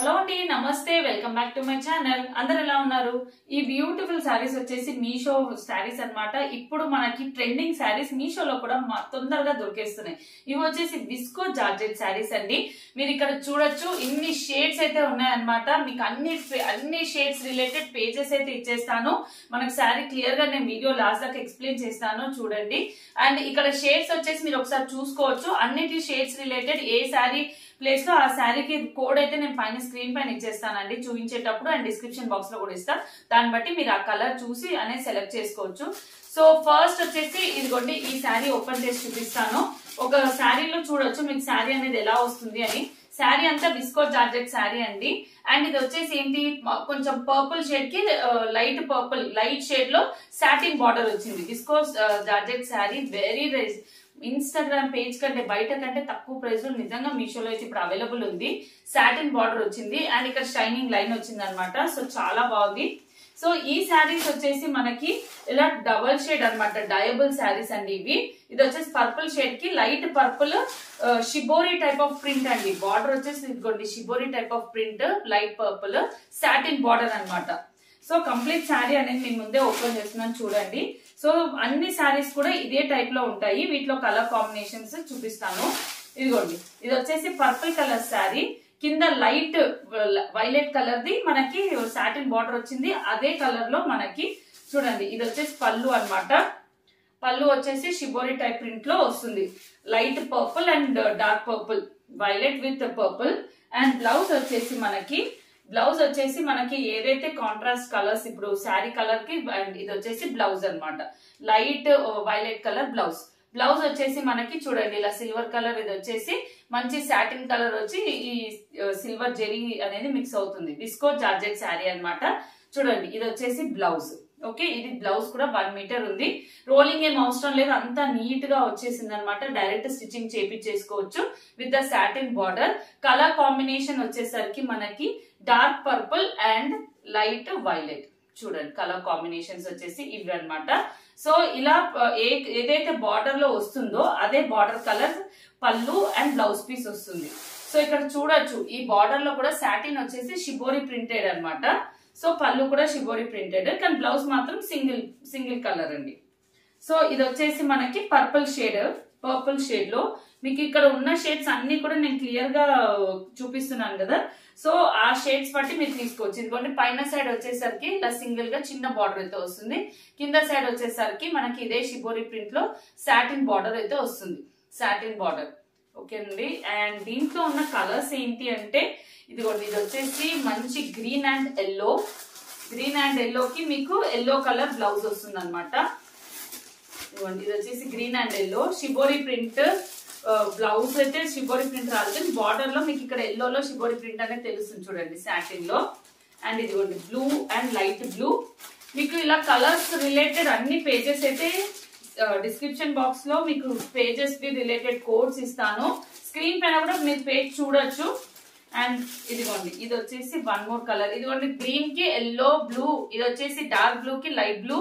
Hello అండి నమస్తే welcome back to my channel. అందరు ఎలా ఉన్నారు? ఈ బ్యూటిఫుల్ శారీస్ వచ్చేసి మీషో శారీస్ అన్నమాట. ఇప్పుడు మనకి ట్రెండింగ్ శారీస్ మీషోలో కూడా తొందరగా దొరికేస్తున్నాయి. ఇవి వచ్చేసి విస్కో జార్జెట్ శారీస్ అండి. మీరు ఇక్కడ చూడొచ్చు ఇన్ని షేడ్స్ అయితే ఉన్నాయన్నమాట. మీకు అన్ని అన్ని షేడ్స్ రిలేటెడ్ పేజెస్ అయితే ఇచ్చేస్తాను. మనకు శారీ క్లియర్గా నేను వీడియో లాస్ట్ దాకా ఎక్స్ప్లెయిన్ చేస్తాను చూడండి. అండ్ ఇక్కడ షేడ్స్ వచ్చేసి మీరు ఒకసారి చూసుకోవచ్చు. అన్నిటి షేడ్స్ రిలేటెడ్ ఏ శారీ ప్లేస్లో ఆ శారీకి కోడ్ అయితే నేను పైన స్క్రీన్ పైన ఇచ్చేస్తానండి. చూపించేటప్పుడు అండ్ డిస్క్రిప్షన్ బాక్స్లో కూడా ఇస్తా. దాన్ని బట్టి మీరు ఆ కలర్ చూసి అనేది సెలెక్ట్ చేసుకోవచ్చు. సో ఫస్ట్ వచ్చేసి ఇదిగోండి ఈ శారీ ఓపెన్ చేసి చూపిస్తాను. ఒక శారీలో చూడొచ్చు మీకు శారీ అనేది ఎలా వస్తుంది అని. శారీ అంతా బిస్కో జార్జెట్ శారీ అండి. అండ్ ఇది వచ్చేసి ఏంటి కొంచెం పర్పుల్ షేడ్కి లైట్ పర్పుల్ లైట్ షేడ్లో సాటిన్ బార్డర్ వచ్చింది. బిస్కో georgette saree very Instagram page కంటే బయట కంటే తక్కువ ప్రైస్లో నిజంగా మీషోలో అయితే ఇప్పుడు అవైలబుల్ ఉంది. సాటిన్ బార్డర్ వచ్చింది. అండ్ ఇక్కడ షైనింగ్ లైన్ వచ్చింది అనమాట సో చాలా బాగుంది. సో ఈ శారీస్ వచ్చేసి మనకి ఇలా డబల్ షేడ్ అన్నమాట. డయబుల్ శారీస్ అండి ఇవి. ఇది వచ్చేసి purple షేడ్కి light purple shibori type of print అండి. బార్డర్ వచ్చేసి ఇదిగోండి shibori type of print light purple satin border అనమాట సో కంప్లీట్ శారీ అనేది నేను ముందే ఓపెన్ చేస్తున్నాను చూడండి. సో అన్ని శారీస్ కూడా ఇదే టైప్లో ఉంటాయి. వీటిలో కలర్ కాంబినేషన్స్ చూపిస్తాను. ఇదిగోండి. ఇది వచ్చేసి పర్పుల్ కలర్ శారీ. కింద లైట్ వైలెట్ కలర్ ది మనకి సాటిన్ బార్డర్ వచ్చింది. అదే కలర్లో మనకి చూడండి. ఇది వచ్చేసి పళ్ళు అన్నమాట. పళ్ళు వచ్చేసి షిబోరి టైప్ ప్రింట్లో వస్తుంది. Light purple and dark purple. Violet with purple. And blouse వచ్చేసి మనకి బ్లౌజ్ వచ్చేసి మనకి ఏదైతే కాంట్రాస్ట్ కలర్స్ ఇప్పుడు శారీ కలర్కి అండ్ ఇది వచ్చేసి బ్లౌజ్ అనమాట light violet colour blouse. Blouse వచ్చేసి మనకి చూడండి ఇలా సిల్వర్ కలర్ ఇది వచ్చేసి మంచి సాటిన్ కలర్ వచ్చి ఈ సిల్వర్ జెరీ అనేది మిక్స్ అవుతుంది. డిస్కో జార్జెట్ శారీ అన్నమాట. చూడండి ఇది వచ్చేసి బ్లౌజ్. ఓకే ఇది బ్లౌజ్ కూడా వన్ మీటర్ ఉంది. రోలింగ్ ఏం అవసరం లేదు అంతా నీట్గా వచ్చేసింది అనమాట direct stitching చేపించేసుకోవచ్చు with the satin border colour combination వచ్చేసరికి మనకి dark purple and light violet చూడండి కలర్ కాంబినేషన్స్ వచ్చేసి ఇవి అనమాట సో ఇలా ఏ ఏదైతే బార్డర్లో వస్తుందో అదే బార్డర్ కలర్ పళ్ళు అండ్ బ్లౌజ్ పీస్ వస్తుంది. సో ఇక్కడ చూడొచ్చు ఈ బార్డర్లో కూడా సాటిన్ వచ్చేసి షిబోరి ప్రింటెడ్ అనమాట సో పళ్ళు కూడా షిబోరి ప్రింటెడ్ కానీ బ్లౌజ్ మాత్రం సింగిల్ సింగిల్ కలర్ అండి. సో ఇది వచ్చేసి మనకి పర్పుల్ షేడ్ పర్పుల్ షేడ్లో మీకు ఇక్కడ ఉన్న షేడ్స్ అన్ని కూడా నేను క్లియర్గా చూపిస్తున్నాను కదా. సో ఆ షేడ్స్ బట్టి మీరు తీసుకోవచ్చు. ఇదిగోండి పైన సైడ్ వచ్చేసరికి ఇలా సింగిల్గా చిన్న బార్డర్ అయితే వస్తుంది. కింద సైడ్ వచ్చేసరికి మనకి ఇదే షిబోరి ప్రింట్లో సాటిన్ బార్డర్ అయితే వస్తుంది. సాటిన్ బార్డర్ ఓకేనండి అండ్. దీంట్లో ఉన్న కలర్స్ ఏంటి అంటే ఇదిగోండి ఇది వచ్చేసి మంచి green and yellow green and ఎల్లోకి మీకు ఎల్లో కలర్ బ్లౌజ్ వస్తుంది అనమాట ఇదిగోండి ఇది వచ్చేసి green and yellow shibori print blouse అయితే షిబోరి ప్రింట్ రాదు. బార్డర్లో మీకు ఇక్కడ ఎల్లోలో షిబోరి ప్రింట్ అనేది తెలుస్తుంది చూడండి సాటిన్లో. అండ్ ఇదిగోండి బ్లూ అండ్ లైట్ బ్లూ మీకు ఇలా కలర్స్ రిలేటెడ్ అన్ని పేజెస్ అయితే డిస్క్రిప్షన్ బాక్స్లో మీకు పేజెస్కి రిలేటెడ్ కోడ్స్ ఇస్తాను. స్క్రీన్ పైన కూడా మీరు పేజ్ చూడొచ్చు. అండ్ ఇదిగోండి ఇది వచ్చేసి వన్ మోర్ కలర్ ఇదిగోండి గ్రీన్కి ఎల్లో బ్లూ ఇది వచ్చేసి డార్క్ బ్లూ కి లైట్ బ్లూ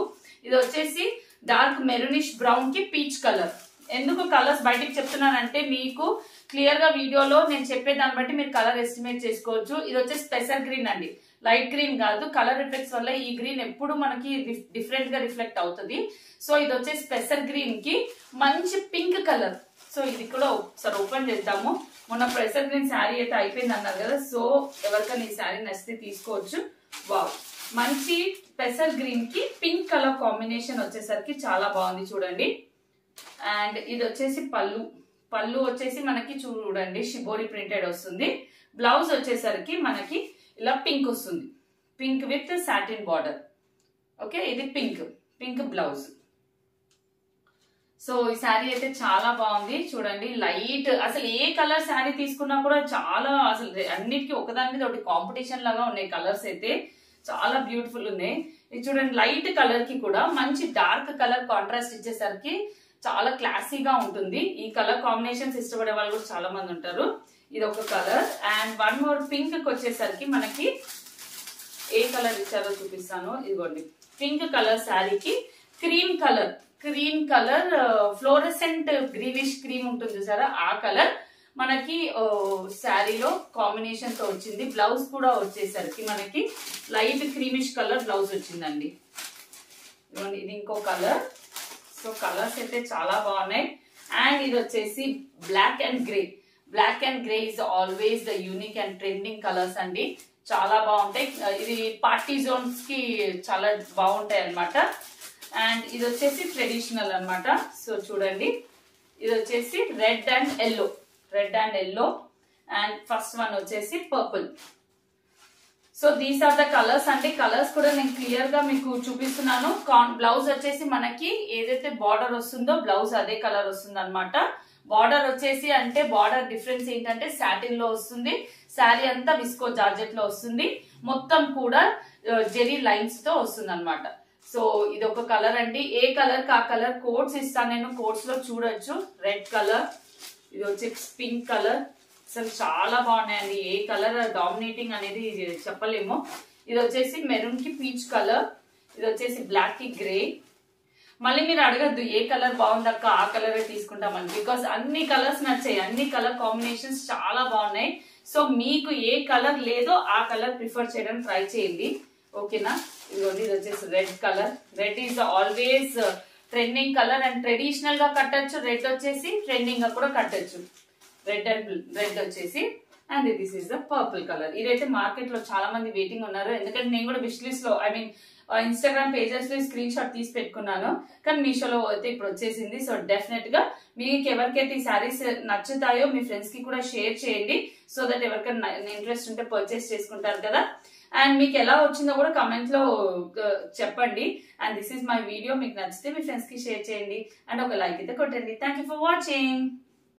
ఇది వచ్చేసి డార్క్ మెరూనిష్ బ్రౌన్కి పీచ్ కలర్ ఎందుకు కలర్స్ బయటికి చెప్తున్నానంటే మీకు క్లియర్గా వీడియోలో నేను చెప్పే దాన్ని బట్టి మీరు కలర్ ఎస్టిమేట్ చేసుకోవచ్చు. ఇది వచ్చేసి స్పెషల్ గ్రీన్ అండి. లైట్ గ్రీన్ కాదు కలర్ ఎఫెక్ట్స్ వల్ల ఈ గ్రీన్ ఎప్పుడు మనకి డిఫరెంట్గా రిఫ్లెక్ట్ అవుతుంది. సో ఇది వచ్చేసి స్పెషల్ గ్రీన్కి మంచి పింక్ కలర్. సో ఇది కూడా ఒకసారి ఓపెన్ చేద్దాము. మొన్న ప్రెసర్ గ్రీన్ శారీ అయితే అయిపోయింది అన్నారు కదా సో ఎవరికైనా ఈ శారీ నచ్చితే తీసుకోవచ్చు. వావ్! మంచి పెసర్ గ్రీన్కి పింక్ కలర్ కాంబినేషన్ వచ్చేసరికి చాలా బాగుంది చూడండి. అండ్ ఇది వచ్చేసి పళ్ళు. పళ్ళు వచ్చేసి మనకి చూడండి షిబోరి ప్రింటెడ్ వస్తుంది. బ్లౌజ్ వచ్చేసరికి మనకి ఇలా పింక్ వస్తుంది. Pink with satin border okay ఇది పింక్ పింక్ బ్లౌజ్ సో ఈ శారీ అయితే చాలా బాగుంది. చూడండి లైట్ అసలు ఏ కలర్ శారీ తీసుకున్నా కూడా చాలా అసలు అన్నిటికీ ఒకదాని మీద ఒకటి కాంపిటీషన్ లాగా ఉన్నాయి కలర్స్ అయితే. చాలా బ్యూటిఫుల్ ఉన్నాయి. ఇది చూడండి లైట్ కలర్కి కూడా మంచి డార్క్ కలర్ కాంట్రాస్ట్ ఇచ్చేసరికి చాలా క్లాసీగా ఉంటుంది. ఈ కలర్ కాంబినేషన్స్ ఇష్టపడే వాళ్ళు కూడా చాలా మంది ఉంటారు. ఇది ఒక colour. And one more pink వచ్చేసరికి మనకి ఏ కలర్ ఇచ్చారో చూపిస్తాను. ఇదిగోండి. పింక్ కలర్ శారీకి cream colour. Cream colour fluorescent greenish cream ఉంటుంది చూసారా? ఆ కలర్ మనకి శారీలో కాంబినేషన్తో వచ్చింది. బ్లౌజ్ కూడా వచ్చేసరికి మనకి లైట్ క్రీమిష్ కలర్ బ్లౌజ్ వచ్చిందండి. ఇదిగోండి, ఇది ఇంకో కలర్. సో కలర్స్ అయితే చాలా బాగున్నాయి. అండ్ ఇది వచ్చేసి black and grey. Black and grey is always the unique and trending colours అండి. చాలా బాగుంటాయి. ఇది పార్టీ జోన్స్కి చాలా బాగుంటాయి అన్నమాట. అండ్ ఇది వచ్చేసి ట్రెడిషనల్ అనమాట సో చూడండి. ఇది వచ్చేసి red and yellow. Red and yellow. And first one వచ్చేసి purple. So these are the colours అంటే కలర్స్ కూడా నేను క్లియర్గా మీకు చూపిస్తున్నాను. బ్లౌజ్ వచ్చేసి మనకి ఏదైతే బార్డర్ వస్తుందో బ్లౌజ్ అదే కలర్ వస్తుంది అనమాట బార్డర్ వచ్చేసి అంటే బార్డర్ డిఫరెన్స్ ఏంటంటే సాటిన్లో వస్తుంది శారీ అంతా విస్కో జార్జెట్లో వస్తుంది. మొత్తం కూడా జెరీ లైన్స్తో వస్తుంది అనమాట సో ఇది ఒక కలర్ అండి. ఏ కలర్ కా కలర్ కోట్స్ ఇస్తాను నేను. కోట్స్లో చూడొచ్చు. రెడ్ కలర్ ఇది వచ్చి పింక్ కలర్. అసలు చాలా బాగున్నాయండి. ఏ కలర్ డామినేటింగ్ అనేది చెప్పలేము. ఇది వచ్చేసి మెరూన్కి పీచ్ కలర్. ఇది వచ్చేసి బ్లాక్కి గ్రే. మళ్ళీ మీరు అడగద్దు ఏ కలర్ బాగుందక్క ఆ కలరే తీసుకుంటామని. బికాస్ అన్ని కలర్స్ నచ్చాయి అన్ని కలర్ కాంబినేషన్స్ చాలా బాగున్నాయి. సో మీకు ఏ కలర్ లేదో ఆ కలర్ ప్రిఫర్ చేయడానికి ట్రై చేయండి. ఓకేనా? ఇదిగోండి ఇది వచ్చేసి red colour. Red is always trending colour and ట్రెడిషనల్గా కట్టచ్చు రెడ్ వచ్చేసి ట్రెండింగ్గా కూడా కట్టచ్చు. రెడ్ అండ్ రెడ్ వచ్చేసి and this is the purple colour ఇదైతే మార్కెట్లో చాలా మంది వెయిటింగ్ ఉన్నారు. ఎందుకంటే నేను కూడా విష్ లిస్ట్లో ఐ మీన్ ఇన్స్టాగ్రామ్ పేజెస్లో స్క్రీన్ షాట్ తీసి పెట్టుకున్నాను. కానీ మీషోలో అయితే ఇప్పుడు వచ్చేసింది. సో డెఫినెట్గా మీకు ఎవరికైతే ఈ శారీస్ నచ్చుతాయో మీ ఫ్రెండ్స్కి కూడా షేర్ చేయండి. సో దట్ ఎవరికైనా ఇంట్రెస్ట్ ఉంటే పర్చేస్ చేసుకుంటారు కదా. అండ్ మీకు ఎలా వచ్చిందో కూడా కమెంట్లో చెప్పండి. And this is my video మీకు నచ్చితే మీ ఫ్రెండ్స్కి షేర్ చేయండి. అండ్ ఒక లైక్ అయితే కొట్టండి. Thank you for watching